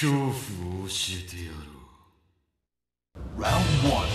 恐怖を教えてやろう。Round 1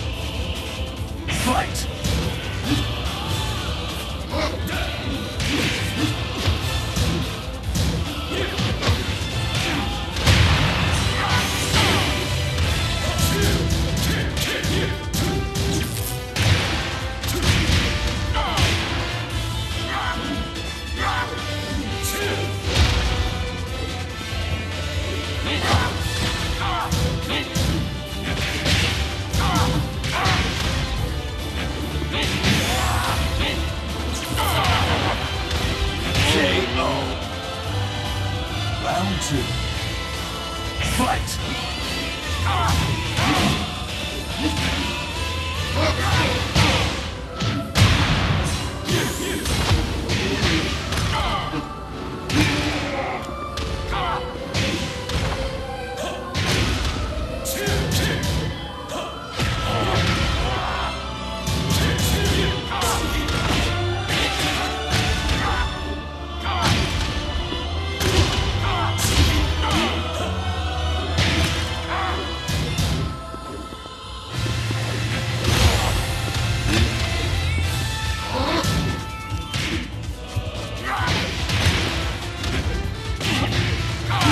two. Fight! Ah.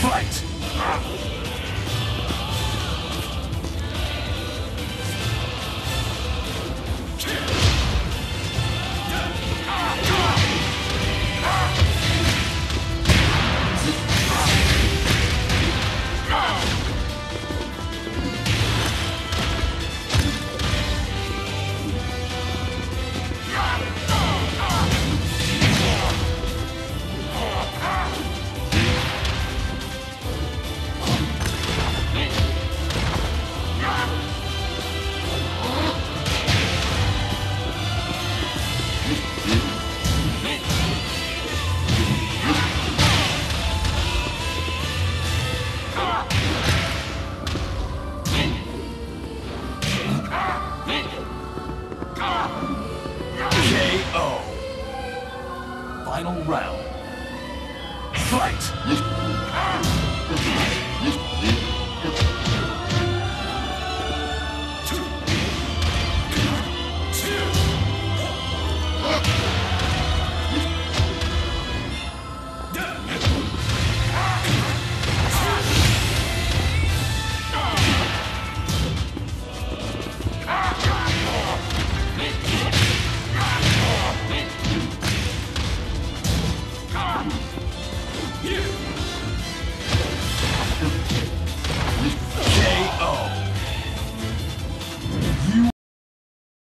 Fight! Final round. Fight!